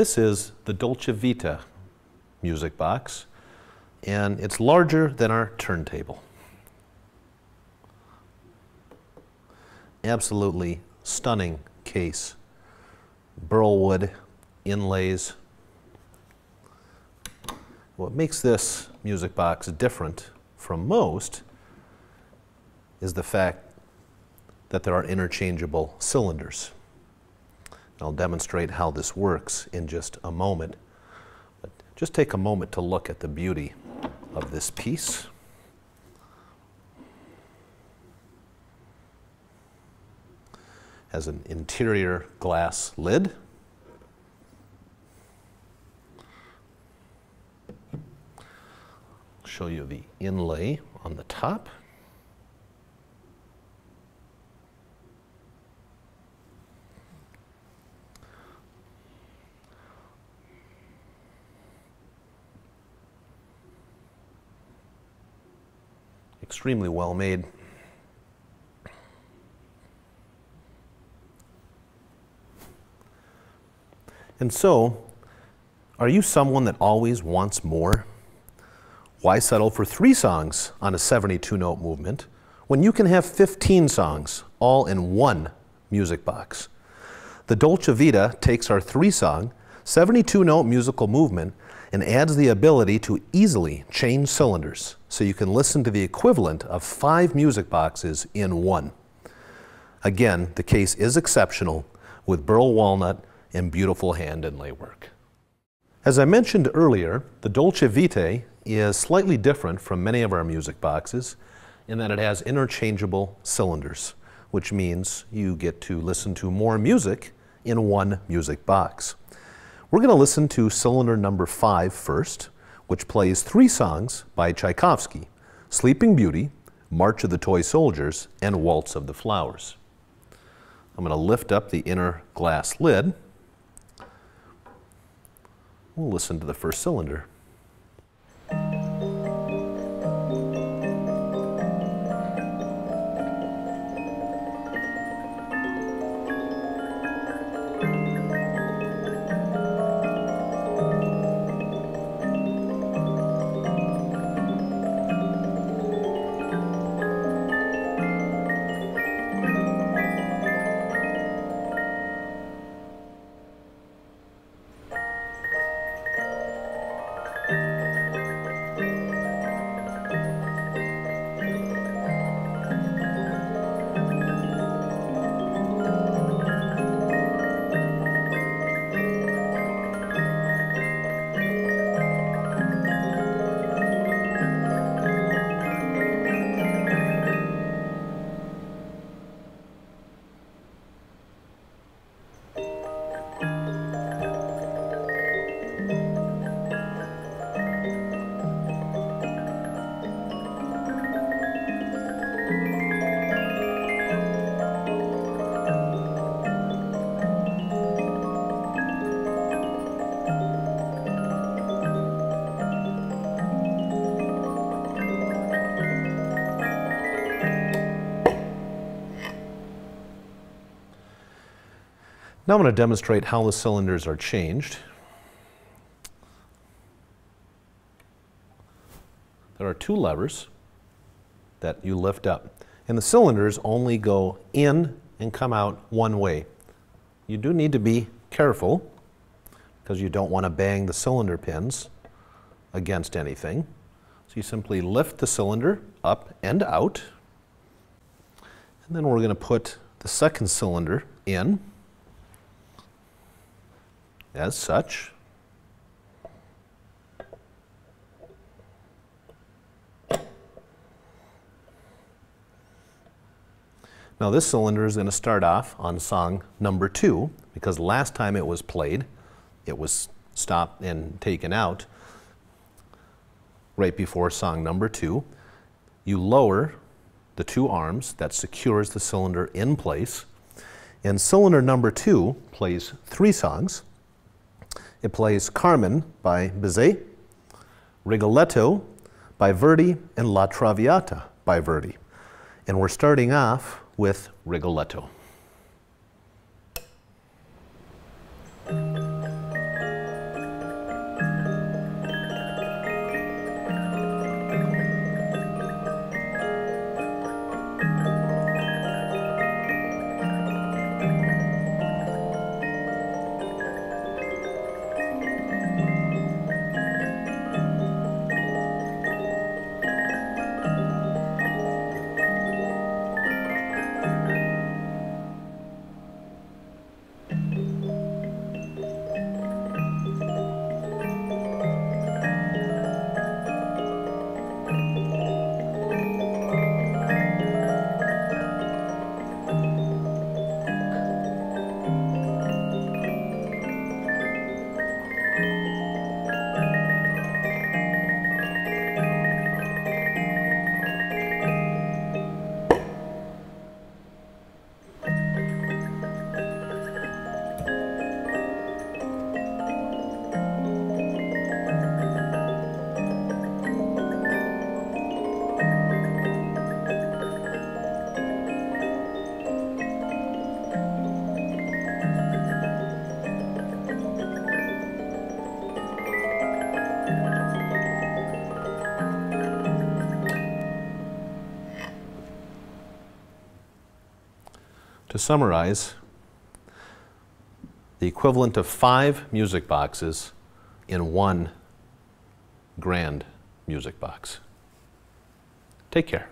This is the Dolce Vita music box, and it's larger than our turntable. Absolutely stunning case. Burl wood inlays. What makes this music box different from most is the fact that there are interchangeable cylinders. I'll demonstrate how this works in just a moment. But just take a moment to look at the beauty of this piece. Has an interior glass lid. Show you the inlay on the top. Extremely well made. And so, are you someone that always wants more? Why settle for three songs on a 72 note movement when you can have 15 songs all in one music box? The Dolce Vita takes our three song, 72 note musical movement and adds the ability to easily change cylinders so you can listen to the equivalent of five music boxes in one. Again, the case is exceptional with burl walnut and beautiful hand inlay work. As I mentioned earlier, the Dolce Vita is slightly different from many of our music boxes in that it has interchangeable cylinders, which means you get to listen to more music in one music box. We're going to listen to cylinder number five first, which plays three songs by Tchaikovsky, Sleeping Beauty, March of the Toy Soldiers, and Waltz of the Flowers. I'm going to lift up the inner glass lid. We'll listen to the first cylinder. Now I'm going to demonstrate how the cylinders are changed. There are two levers that you lift up. And the cylinders only go in and come out one way. You do need to be careful because you don't want to bang the cylinder pins against anything. So you simply lift the cylinder up and out. And then we're going to put the second cylinder in as such. Now this cylinder is going to start off on song number two because last time it was played, it was stopped and taken out right before song number two. You lower the two arms that secures the cylinder in place. And cylinder number two plays three songs. It plays Carmen by Bizet, Rigoletto by Verdi, and La Traviata by Verdi. And we're starting off with Rigoletto. Summarize, the equivalent of five music boxes in one grand music box. Take care.